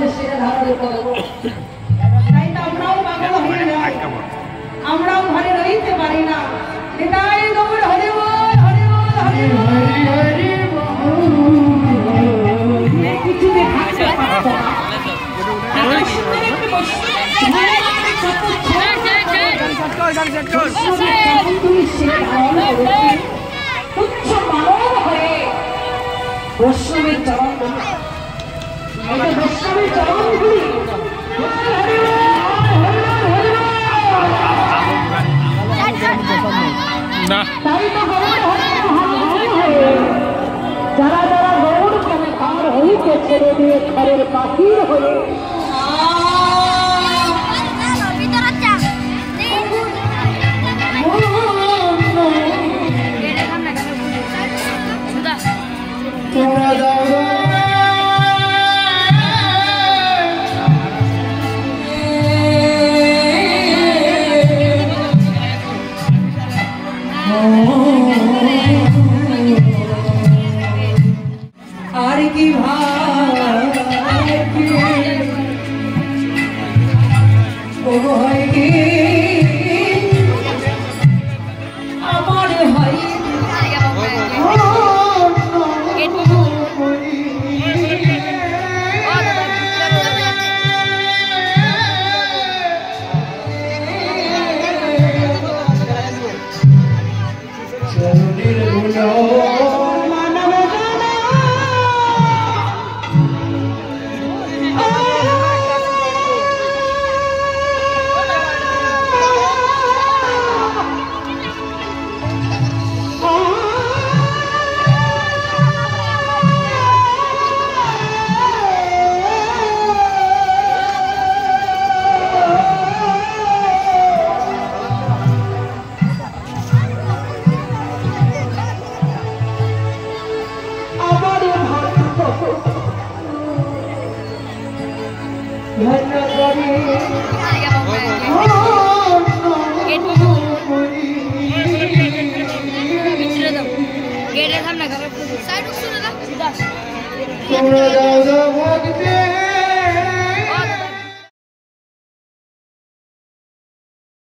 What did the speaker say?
কালো সেটা আমরাও পাগল হয়ে যাই রইতে পারি না নিতাই গৌর হরি পারতো না হয়ে হয়ে যারা যারা গৌর প্রেমে তার হইতে ছেড়ে দিয়ে ঘরের পাখির হয়ে আর কি হয় কি? আমার ভক্ত ধন্য করে। সাইড শুনে দাও। তোমরা যাও।